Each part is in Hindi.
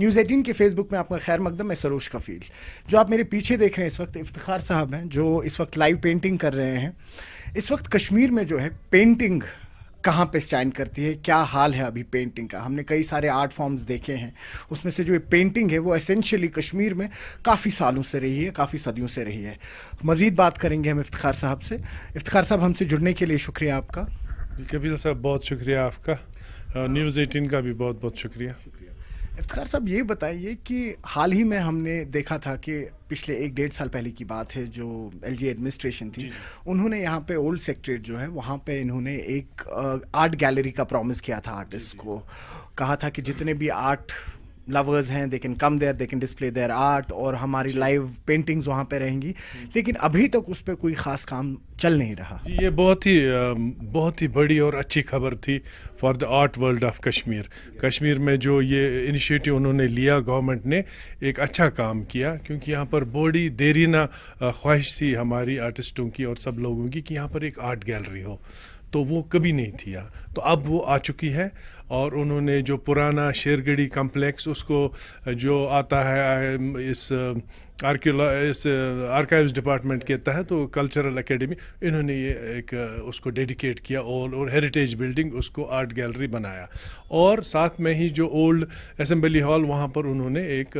न्यूज़ एटीन के फेसबुक में आपका खैर मकदम, मैं सरोज कफील। जो आप मेरे पीछे देख रहे हैं इस वक्त इफ्तार साहब हैं, जो इस वक्त लाइव पेंटिंग कर रहे हैं। इस वक्त कश्मीर में जो है पेंटिंग कहाँ पे स्टैंड करती है? क्या हाल है अभी पेंटिंग का? हमने कई सारे आर्ट फॉर्म्स देखे हैं। उसमें से जो ये पेंटिंग है, वो एसेंशियली कश्मीर में काफ़ी सालों से रही है, काफ़ी सदियों से रही है। मज़ीद बात करेंगे हम इफ्तार साहब से। इफ्तार साहब, हमसे जुड़ने के लिए शुक्रिया आपका। कपिल साहब, बहुत शुक्रिया आपका। न्यूज़ एटीन का भी बहुत बहुत शुक्रिया। इफ्तार साहब ये बताइए कि हाल ही में हमने देखा था कि पिछले एक डेढ़ साल पहले की बात है जो एलजी एडमिनिस्ट्रेशन थी उन्होंने यहाँ पे ओल्ड सेक्रेट जो है वहाँ पे इन्होंने एक आर्ट गैलरी का प्रॉमिस किया था आर्टिस्ट को। कहा था कि जितने भी आर्ट लवर्स हैं they can come there they can display their art और हमारी लाइव पेंटिंग्स वहाँ पे रहेंगी। लेकिन अभी तक उस पर कोई ख़ास काम चल नहीं रहा। ये बहुत ही बहुत ही बड़ी और अच्छी खबर थी for the art world of Kashmir Kashmir में जो ये इनिशिएटिव उन्होंने लिया गवर्नमेंट ने एक अच्छा काम किया क्योंकि यहाँ पर बड़ी देरी ना ख्वाहिश थी हमारी आर्टिस्टों की और सब लोगों की कि यहाँ पर एक आर्ट गैलरी हो। तो वो कभी नहीं थी यहाँ तो अब वो आ चुकी है और उन्होंने जो पुराना शेरगढ़ी कम्प्लेक्स, उसको जो आता है, इस इस आर्काइव्स डिपार्टमेंट के तहत तो कल्चरल एकेडमी इन्होंने ये एक उसको डेडिकेट किया और और हेरिटेज बिल्डिंग उसको आर्ट गैलरी बनाया। और साथ में ही जो ओल्ड असम्बली हॉल वहाँ पर उन्होंने एक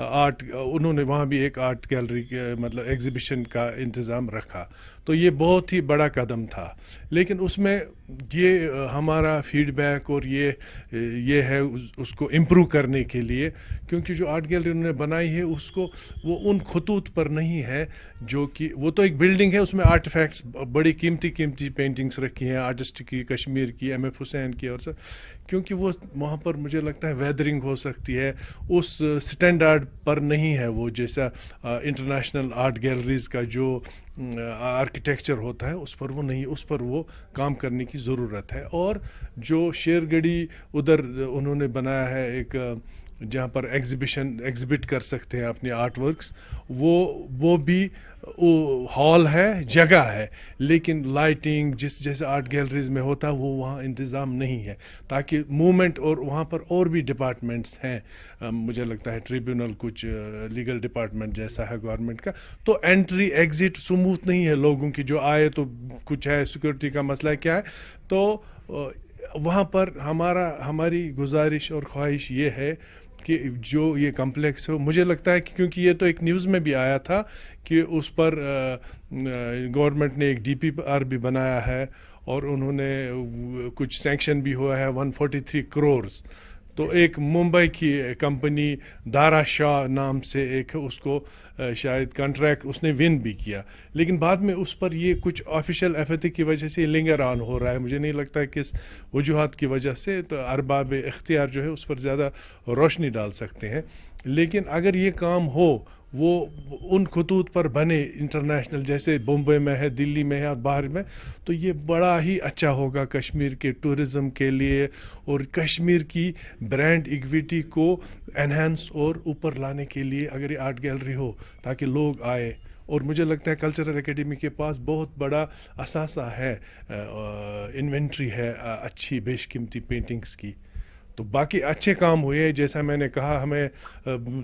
आर्ट उन्होंने वहाँ भी एक आर्ट गैलरी मतलब एग्जीबिशन का इंतज़ाम रखा। तो ये बहुत ही बड़ा कदम था। लेकिन उसमें ये हमारा फीडबैक और ये ये है उसको इम्प्रूव करने के लिए, क्योंकि जो आर्ट गैलरी उन्होंने बनाई है, उसको वो उन खतूत पर नहीं है, जो कि, वो तो एक बिल्डिंग है, उसमें आर्टिफैक्ट्स बड़ी कीमती कीमती पेंटिंग्स रखी हैं आर्टिस्ट की, कश्मीर की एम एफ़ हुसैन की और सब। क्योंकि वो वहाँ पर मुझे लगता है वेदरिंग हो सकती है। उस स्टैंडर्ड पर नहीं है वो, जैसा इंटरनेशनल आर्ट गैलरीज का जो आर्किटेक्चर होता है, उस पर वो नहीं, उस पर वो काम करने की ज़रूरत है। और जो शेरगढ़ी उधर उन्होंने बनाया है एक जहाँ पर एग्जिबिशन एग्जिबिट कर सकते हैं अपने आर्ट वर्क्स वो वो भी हॉल है, जगह है। लेकिन लाइटिंग जिस, जैसे आर्ट गैलरीज में होता है, वो वहाँ इंतज़ाम नहीं है। ताकि मूवमेंट और वहाँ पर और भी डिपार्टमेंट्स हैं। मुझे लगता है ट्रिब्यूनल कुछ लीगल डिपार्टमेंट जैसा है गवर्नमेंट का। तो एंट्री एग्ज़िट स्मूथ नहीं है लोगों की। जो आए तो कुछ है सिक्योरिटी का मसला क्या है? तो वहाँ पर हमारा, हमारी गुजारिश और ख्वाहिश ये है कि जो ये कॉम्प्लेक्स हो, मुझे लगता है कि क्योंकि ये तो एक न्यूज़ में भी आया था कि उस पर गवर्नमेंट ने एक डीपीआर भी बनाया है और उन्होंने कुछ सैंक्शन भी हुआ है 143 करोर्स तो एक मुंबई की कंपनी दारा शाह नाम से एक उसको शायद कॉन्ट्रैक्ट उसने विन भी किया। लेकिन बाद में उस पर ये कुछ ऑफिशियल एफ़ की वजह से लिंगर ऑन हो रहा है। मुझे नहीं लगता किस वजूहत की वजह से तो अरबाब इख्तियार जो है उस पर ज़्यादा रोशनी डाल सकते हैं। लेकिन अगर ये काम हो वो उन खतूत पर बने इंटरनेशनल जैसे बम्बई में है, दिल्ली में है और बाहर में तो ये बड़ा ही अच्छा होगा कश्मीर के टूरिज़म के लिए और कश्मीर की ब्रांड इक्विटी को एनहेंस और ऊपर लाने के लिए अगर ये आर्ट गैलरी हो, ताकि लोग आए। और मुझे लगता है कल्चरल एकेडमी के पास बहुत बड़ा असासा है इन्वेंट्री है अच्छी बेशकीमती पेंटिंग्स की। तो बाकी अच्छे काम हुए जैसा मैंने कहा हमें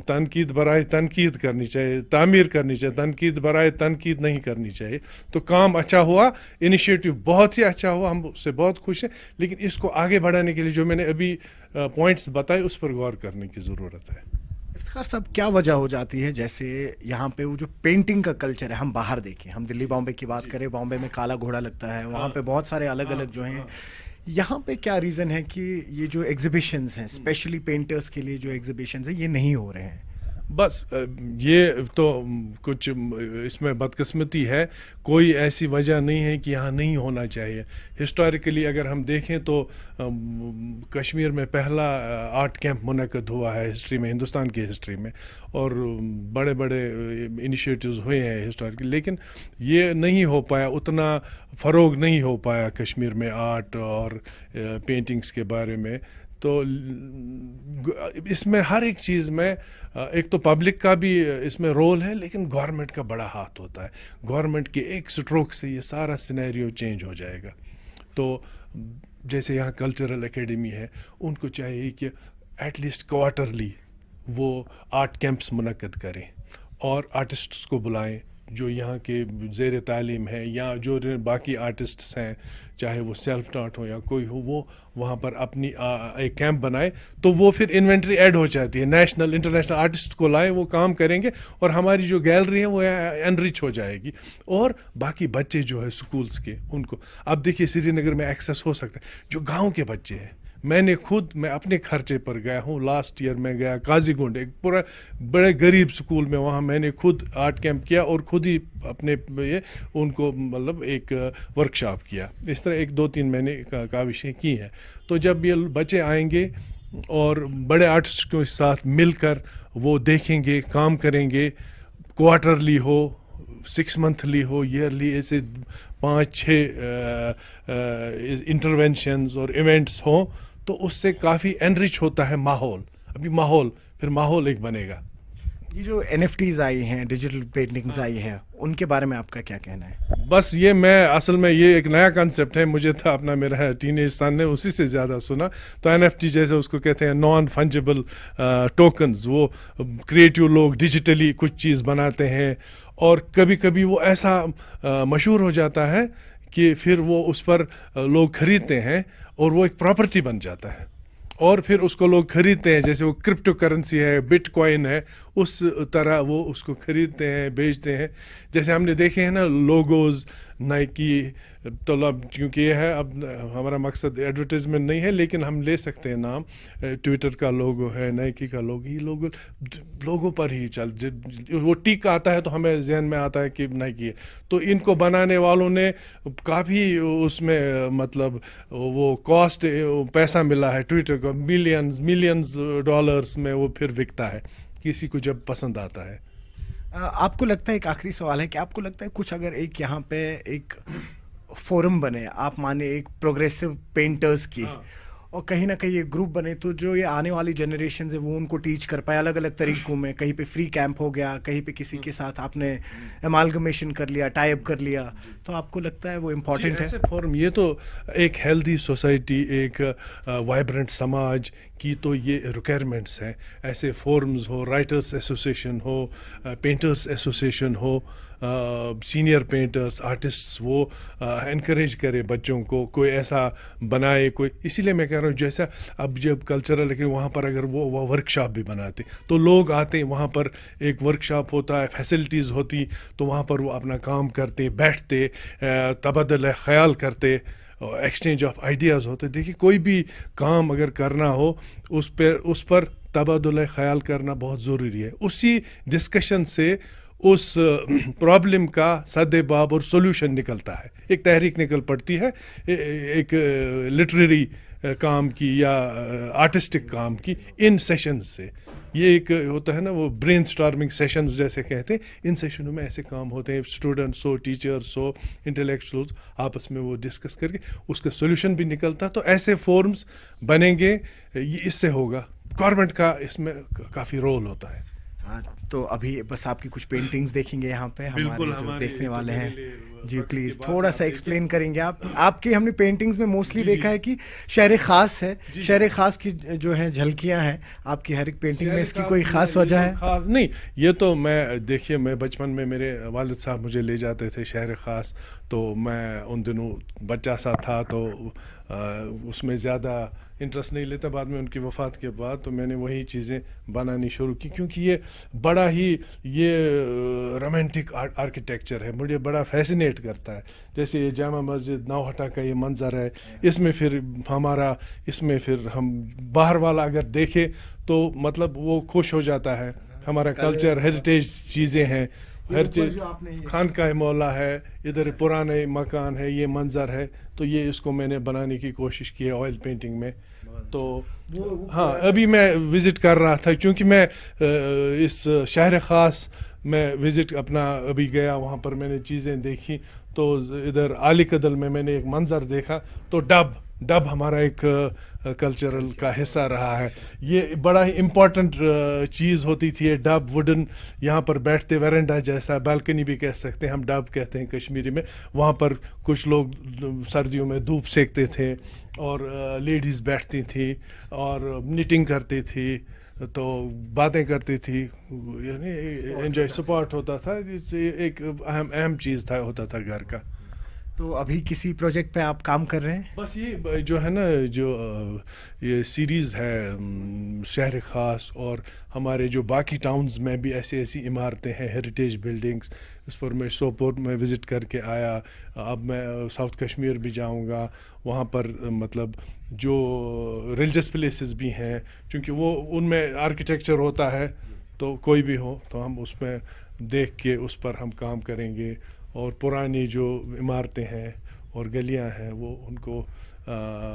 तनकीद बरए तनकीद करनी चाहिए तामीर करनी चाहिए तनकीद बरए तनकीद नहीं करनी चाहिए तो काम अच्छा हुआ इनिशिएटिव बहुत ही अच्छा हुआ हम उससे बहुत खुश हैं लेकिन इसको आगे बढ़ाने के लिए जो मैंने अभी पॉइंट्स बताए उस पर गौर करने की ज़रूरत है इफ्तार साहब क्या वजह हो जाती है जैसे यहाँ पे वो जो पेंटिंग का कल्चर है हम बाहर देखें हम दिल्ली बॉम्बे की बात करें बॉम्बे में काला घोड़ा लगता है वहाँ हाँ। पे बहुत सारे अलग अलग जो हैं हाँ। यहाँ पे क्या रीज़न है कि ये जो एग्जीबिशन हैं स्पेशली पेंटर्स के लिए जो एग्जीबिशन हैं ये नहीं हो रहे हैं? बस ये तो कुछ इसमें बदकस्मती है। कोई ऐसी वजह नहीं है कि यहाँ नहीं होना चाहिए। हिस्टोरिकली अगर हम देखें तो कश्मीर में पहला आर्ट कैंप मुनद हुआ है हिस्ट्री में, हिंदुस्तान की हिस्ट्री में। और बड़े बड़े इनिशिएटिव्स हुए हैं हिस्टोरिकली। लेकिन ये नहीं हो पाया, उतना फ़रोग नहीं हो पाया कश्मीर में आर्ट और पेंटिंग्स के बारे में। तो इसमें हर एक चीज़ में एक तो पब्लिक का भी इसमें रोल है, लेकिन गवर्नमेंट का बड़ा हाथ होता है। गवर्नमेंट के एक स्ट्रोक से ये सारा सिनेरियो चेंज हो जाएगा। तो जैसे यहाँ कल्चरल एकेडमी है, उनको चाहिए कि एटलीस्ट क्वार्टरली वो आर्ट कैंप्स मुनद करें और आर्टिस्ट्स को बुलाएँ। जो यहाँ के जेर तालीम है या जो बाकी आर्टिस्ट्स हैं चाहे वो सेल्फ टाट हो या कोई हो वो वहाँ पर अपनी आ, एक कैंप बनाए तो वो फिर इन्वेंट्री ऐड हो जाती है। नेशनल इंटरनेशनल आर्टिस्ट को लाए वो काम करेंगे और हमारी जो गैलरी है वो एनरिच हो जाएगी। और बाकी बच्चे जो है स्कूल्स के उनको। अब देखिए श्रीनगर में एक्सेस हो सकता है। जो गाँव के बच्चे हैं मैंने खुद मैं अपने खर्चे पर गया हूँ। लास्ट ईयर मैं गया काजीगुंड एक पूरा बड़े गरीब स्कूल में वहाँ मैंने खुद आर्ट कैंप किया और खुद ही अपने ये उनको मतलब एक वर्कशॉप किया। इस तरह एक दो तीन मैंने का, का की हैं। तो जब ये बच्चे आएँगे और बड़े आर्टिस्ट के साथ मिलकर वो देखेंगे काम करेंगे क्वार्टरली हो सिक्स मंथली हो ईयरली ऐसे पाँच छः इंटरवेंशंस और इवेंट्स हों तो उससे काफ़ी एनरिच होता है माहौल। अभी माहौल फिर माहौल एक बनेगा। ये जो एन आई हैं डिजिटल पेंटिंग्स आई हैं उनके बारे में आपका क्या कहना है? बस ये मैं असल में ये एक नया कंसेप्ट है मुझे था अपना मेरा है टीन सान ने उसी से ज़्यादा सुना। तो एनएफटी जैसे उसको कहते हैं नॉन फंजेबल टोकन्स वो क्रिएटिव लोग डिजिटली कुछ चीज़ बनाते हैं और कभी कभी वो ऐसा मशहूर हो जाता है कि फिर वो उस पर लोग खरीदते हैं और वो एक प्रॉपर्टी बन जाता है। और फिर उसको लोग खरीदते हैं, जैसे वो क्रिप्टो करेंसी है, बिटकॉइन है, उस तरह वो उसको खरीदते हैं, बेचते हैं। जैसे हमने देखे हैं ना, लोगोज नाइकी तो अब क्योंकि ये है, अब हमारा मकसद एडवर्टीजमेंट नहीं है, लेकिन हम ले सकते हैं नाम। ट्विटर का लोगो है नाइकी का लोगो ये लोगो लोगों पर ही चल वो टिक आता है तो हमें जहन में आता है कि नाइकी है। तो इनको बनाने वालों ने काफ़ी उसमें मतलब वो कॉस्ट पैसा मिला है ट्विटर को। मिलियंस मिलियंस डॉलर्स में वो फिर बिकता है। किसी को जब पसंद आता है। आपको लगता है एक आखिरी सवाल है कि आपको लगता है कुछ अगर एक यहाँ पे एक फोरम बने आप माने एक प्रोग्रेसिव पेंटर्स की हाँ. और कहीं ना कहीं ये ग्रुप बने तो जो ये आने वाली जनरेशन है वो उनको टीच कर पाए अलग अलग तरीकों में कहीं पे फ्री कैंप हो गया कहीं पे किसी के साथ आपने एमालगमेशन कर लिया टाइप कर लिया तो आपको लगता है वो इम्पोर्टेंट है फॉर्म ये तो एक हेल्दी सोसाइटी एक वाइब्रेंट समाज की तो ये रिक्वायरमेंट्स हैं। ऐसे फोरम्स हो राइटर्स एसोसिएशन हो पेंटर्स एसोसिएशन हो सीनियर पेंटर्स आर्टिस्ट्स वो इनक्रेज करे बच्चों को, कोई ऐसा बनाए, कोई, इसीलिए मैं कह रहा हूँ जैसा अब जब कल्चरल लेकिन वहाँ पर अगर वो वह वर्कशॉप भी बनाते तो लोग आते, वहाँ पर एक वर्कशॉप होता है फैसिलिटीज़ होती तो वहाँ पर वो अपना काम करते, बैठते तबदल ख्याल करते एक्सचेंज ऑफ़ आइडियाज़ होते देखिए, कोई भी काम अगर करना हो, उस पर उस पर तबादल ख्याल करना बहुत ज़रूरी है। उसी डिस्कशन से उस प्रॉब्लम का सदेबाब और सोल्यूशन निकलता है। एक तहरीक निकल पड़ती है एक लिटरेरी काम की या आर्टिस्टिक काम की, इन सेशन से। ये एक होता है ना, वो ब्रेन स्टार्मिंग सेशंस जैसे कहते हैं। इन सेशनों में ऐसे काम होते हैं स्टूडेंट्स हो टीचर्स हो इंटेलेक्चुअल्स आपस में वो डिस्कस करके उसका सोल्यूशन भी निकलता। तो ऐसे फॉर्म्स बनेंगे, ये इससे होगा। गवर्नमेंट का इसमें काफ़ी रोल होता हाँ। तो अभी बस आपकी कुछ पेंटिंग्स देखेंगे यहाँ पे हमारे जो देखने वाले तो हैं। जी प्लीज़ थोड़ा सा एक्सप्लेन करेंगे आप। आपकी हमने पेंटिंग्स में मोस्टली देखा है कि शहर खास है। शहर खास की जो है झलकियाँ हैं। आपकी हर एक पेंटिंग में इसकी कोई खास वजह है? खास नहीं ये तो मैं देखिए मैं बचपन में मेरे वालिद साहब मुझे ले जाते थे शहर खास तो मैं उन दिनों बच्चा सा था तो उसमें ज़्यादा इंटरेस्ट नहीं लेता बाद में उनकी वफ़ात के बाद तो मैंने वही चीज़ें बनानी शुरू की क्योंकि ये बड़ा ही ये रोमांटिक आर्किटेक्चर है मुझे बड़ा फैसिनेट करता है। जैसे ये जामा मस्जिद नौहटा का ये मंज़र है इसमें फिर हमारा इसमें फिर हम बाहर वाला अगर देखे तो मतलब वो खुश हो जाता है। हमारा कल्चर हेरिटेज चीज़ें हैं हर चीज़ खान का मौला है इधर पुराने मकान है ये मंजर है तो ये इसको मैंने बनाने की कोशिश की है ऑयल पेंटिंग में। तो वो हाँ अभी मैं विज़िट कर रहा था क्योंकि मैं इस शहर ख़ास में विज़िट अपना अभी गया वहाँ पर मैंने चीज़ें देखी तो इधर आली कदल में मैंने एक मंज़र देखा तो डब डब हमारा एक कल्चरल का हिस्सा रहा है। ये बड़ा ही इम्पोर्टेंट चीज़ होती थी डब वुडन यहाँ पर बैठते वेरेंडा जैसा बालकनी भी कह सकते हैं हम डब कहते हैं कश्मीरी में। वहाँ पर कुछ लोग सर्दियों में धूप सेकते थे और लेडीज़ बैठती थी और निटिंग करती थी तो बातें करती थी यानी एंजॉय सपोर्ट होता था। एक अहम अहम चीज़ था होता था घर का। तो अभी किसी प्रोजेक्ट पे आप काम कर रहे हैं? बस ये जो है ना, जो ये सीरीज़ है शहर ख़ास और हमारे जो बाकी टाउन्स में भी ऐसी ऐसी इमारतें हैं हेरिटेज बिल्डिंग्स इस पर मैं सोपोर में विज़िट करके आया। अब मैं साउथ कश्मीर भी जाऊँगा। वहाँ पर मतलब जो रिलीजस प्लेसेस भी हैं, क्योंकि वो, उनमें आर्किटेक्चर होता है तो कोई भी हो तो हम उसमें देख के उस पर हम काम करेंगे। और पुरानी जो इमारतें हैं और गलियाँ हैं वो उनको